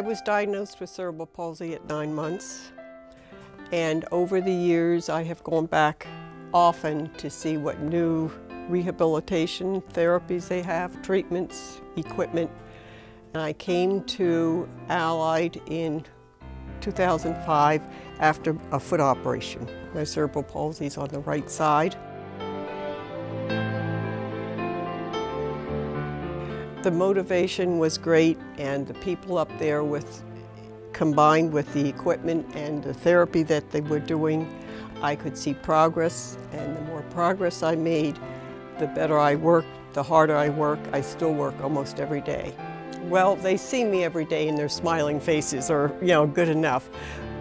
I was diagnosed with cerebral palsy at nine months. And over the years, I have gone back often to see what new rehabilitation therapies they have, treatments, equipment. And I came to Allied in 2005 after a foot operation. My cerebral palsy is on the right side. The motivation was great and the people up there with combined with the equipment and the therapy that they were doing, I could see progress and the more progress I made, the better I worked, the harder I work. I still work almost every day. Well, they see me every day and their smiling faces are, you know, good enough.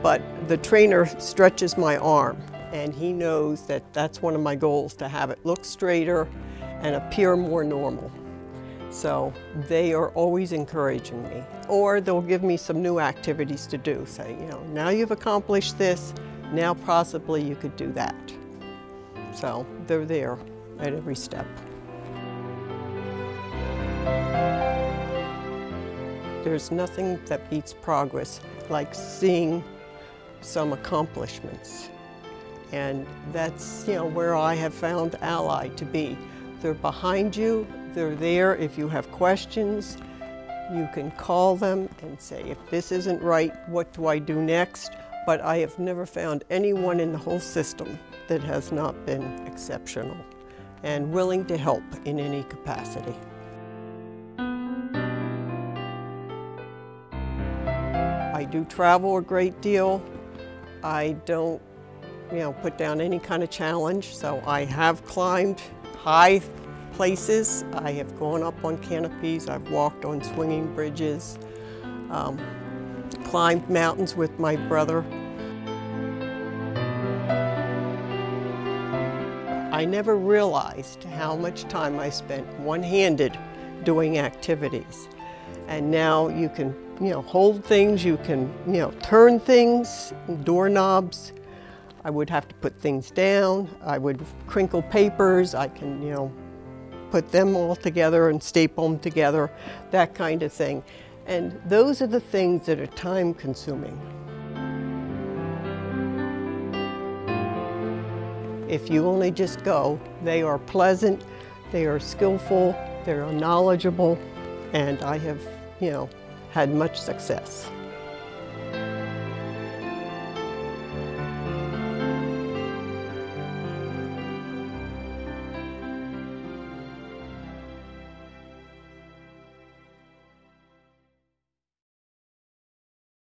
But the trainer stretches my arm and he knows that that's one of my goals, to have it look straighter and appear more normal. So they are always encouraging me. Or they'll give me some new activities to do, saying, you know, now you've accomplished this, now possibly you could do that. So they're there at every step. There's nothing that beats progress like seeing some accomplishments. And that's, you know, where I have found Allied to be. They're behind you, they're there if you have questions. You can call them and say, if this isn't right, what do I do next? But I have never found anyone in the whole system that has not been exceptional and willing to help in any capacity. I do travel a great deal. I don't, you know, put down any kind of challenge, so I have climbed high places. I have gone up on canopies, I've walked on swinging bridges, um, climbed mountains with my brother. I never realized how much time I spent one-handed doing activities. And now you can, you know, hold things, you can, you know, turn things, doorknobs. I would have to put things down. I would crinkle papers. I can, you know, put them all together and staple them together, that kind of thing. And those are the things that are time consuming. If you only just go, they are pleasant, they are skillful, they are knowledgeable, and I have, you know, had much success.